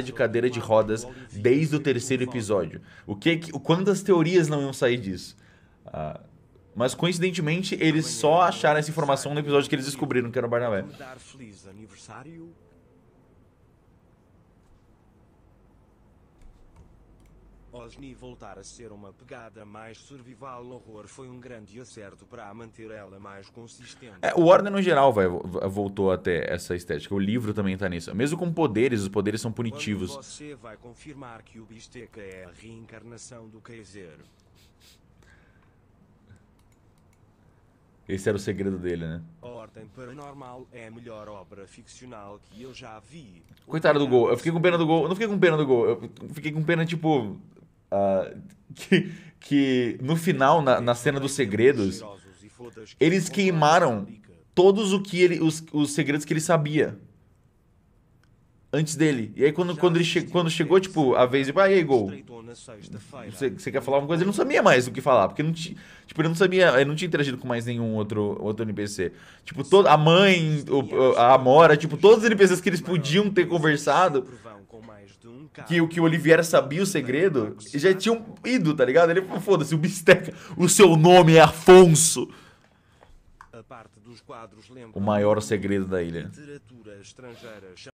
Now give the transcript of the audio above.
de cadeira de rodas desde o terceiro episódio. O que, que quantas teorias não iam sair disso? Ah, mas coincidentemente eles só acharam essa informação no episódio que eles descobriram que era o Barnabé. Osni voltar a ser uma pegada mais survival horror foi um grande acerto para manter ela mais consistente. É, o Warner no geral vai, voltou até essa estética. O livro também tá nisso. Mesmo com poderes, os poderes são punitivos. Quando você vai confirmar que o Bisteca é a reencarnação do Kaiser. Esse era o segredo dele, né? Ordem Paranormal é a melhor obra ficcional que eu já vi. Coitado do Gol. Eu fiquei com pena do Gol. Eu não fiquei com pena do Gol. Eu fiquei com pena, tipo. Uh, que, que no final, na, na cena dos segredos, eles queimaram todos o que ele, os, os segredos que ele sabia antes dele. E aí quando, quando, ele che quando chegou, tipo, a vez de, ah, e aí, Gol? Você, você quer falar alguma coisa? Ele não sabia mais o que falar, porque não tinha, tipo, ele não sabia, ele não tinha interagido com mais nenhum outro, outro NPC. Tipo, todo, a mãe, o, a Amora, tipo, todos os NPCs que eles podiam ter conversado, que, que o Oliveira sabia o segredo, e já tinham ido, tá ligado? Ele falou, foda-se, o Bisteca, o seu nome é Afonso. O maior segredo da ilha.